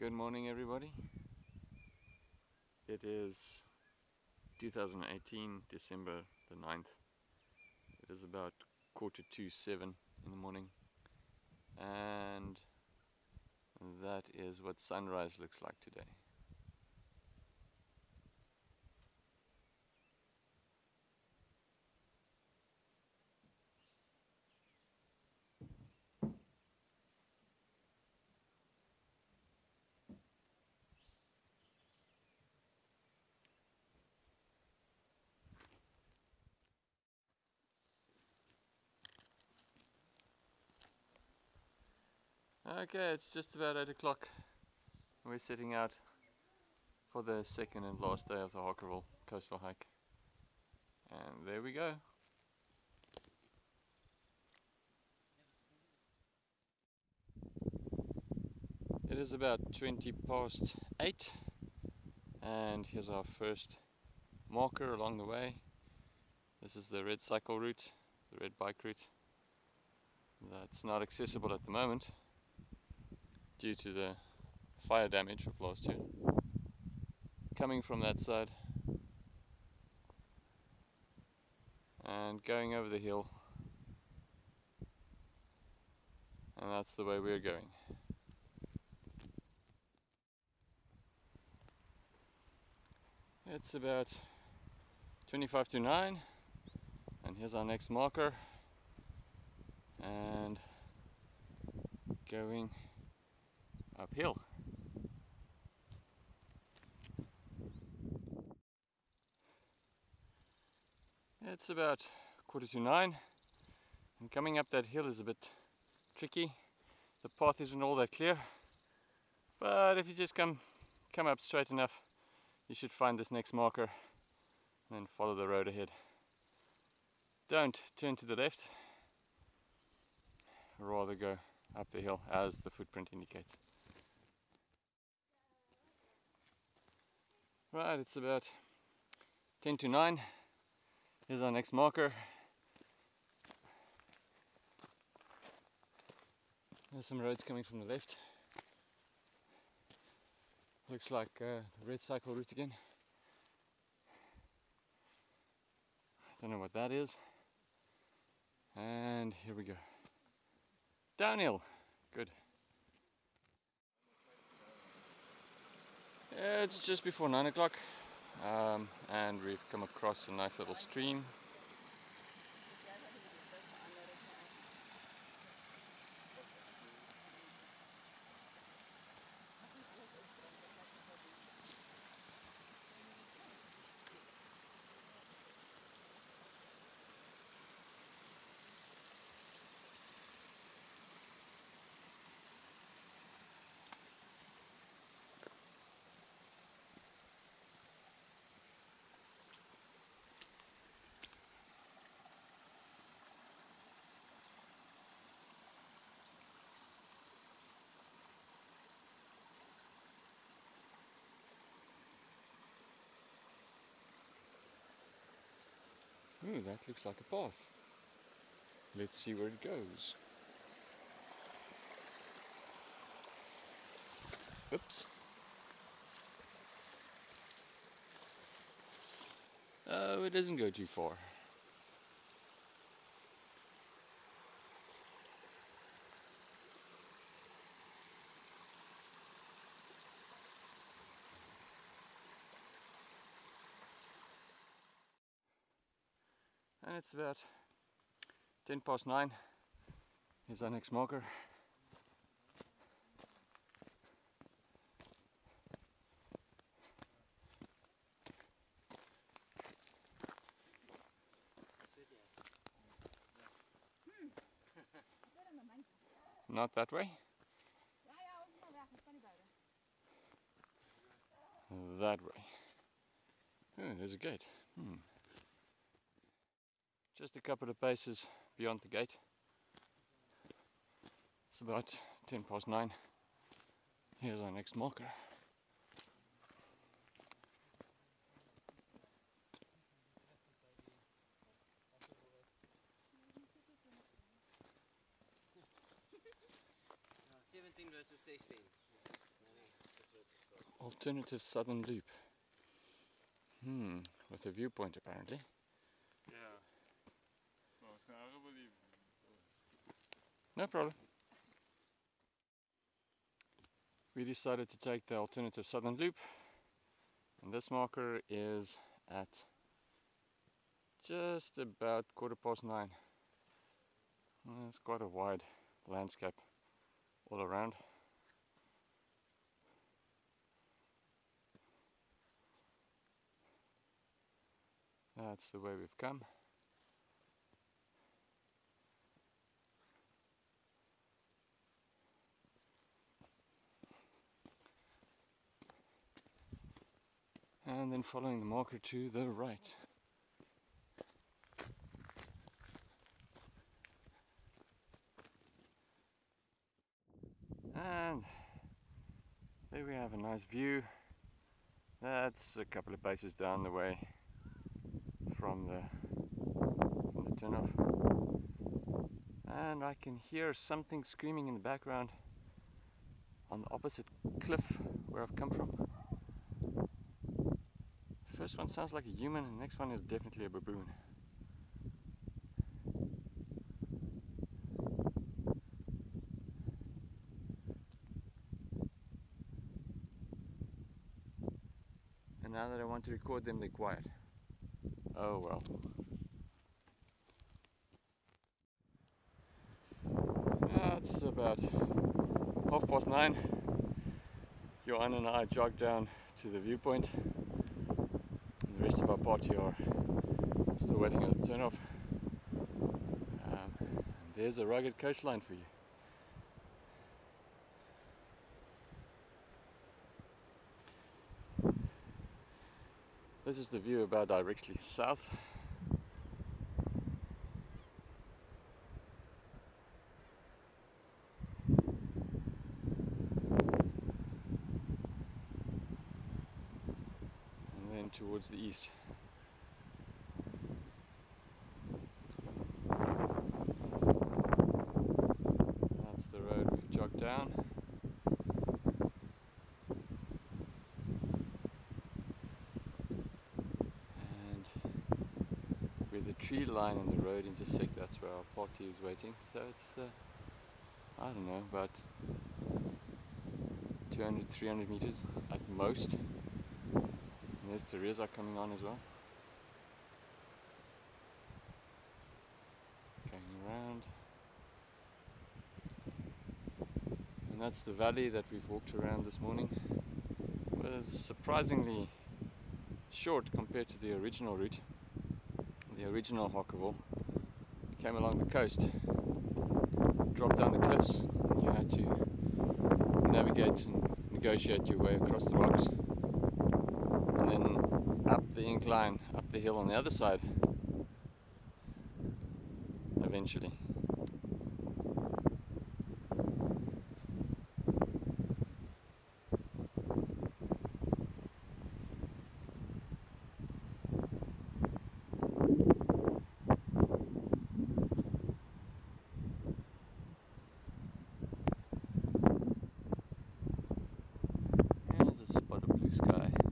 Good morning everybody. It is 2018 December the 9th. It is about quarter to seven in the morning and that is what sunrise looks like today. Okay, it's just about 8 o'clock. We're setting out for the second and last day of the Harkerville coastal hike. And there we go. It is about 20 past 8 and here's our first marker along the way. This is the red cycle route, the red bike route. That's not accessible at the moment due to the fire damage of last year. Coming from that side and going over the hill and that's the way we're going. It's about 25 to 9 and here's our next marker and going uphill. It's about quarter to nine and coming up that hill is a bit tricky. The path isn't all that clear but if you just come come up straight enough you should find this next marker and then follow the road ahead. Don't turn to the left, rather go up the hill as the footprint indicates. Right, it's about 10 to 9. Here's our next marker. There's some roads coming from the left. Looks like uh, the red cycle route again. Don't know what that is. And here we go. Downhill. Good. It's just before 9 o'clock um, and we've come across a nice little stream that looks like a path. Let's see where it goes. Oops. Oh, it doesn't go too far. And it's about 10 past 9 here's our next marker Not that way? That way. Oh, there's a gate. Hmm just a couple of paces beyond the gate. It's about 10 past 9. Here's our next marker. Seventeen versus sixteen. alternative southern loop. Hmm, with a viewpoint apparently. No problem. We decided to take the alternative southern loop and this marker is at just about quarter past nine. Mm, it's quite a wide landscape all around. That's the way we've come. And then following the marker to the right. And there we have a nice view. That's a couple of paces down the way from the from the turnoff. And I can hear something screaming in the background on the opposite cliff where I've come from. First one sounds like a human, the next one is definitely a baboon. And now that I want to record them, they're quiet. Oh well. Yeah, it's about half past nine. Johan and I jogged down to the viewpoint. Of our party are still waiting at the turnoff. Um, and there's a rugged coastline for you. This is the view about directly south. And then towards the east. That's the road we've jogged down. And the tree line and the road intersect, that's where our party is waiting. So it's, uh, I don't know, about 200, 300 meters at most. And there's Teresa coming on as well. Going around. And that's the valley that we've walked around this morning. Well, it's surprisingly short compared to the original route the original Harkerville, came along the coast, dropped down the cliffs, and you had to navigate and negotiate your way across the rocks, and then up the incline, up the hill on the other side, eventually. sky.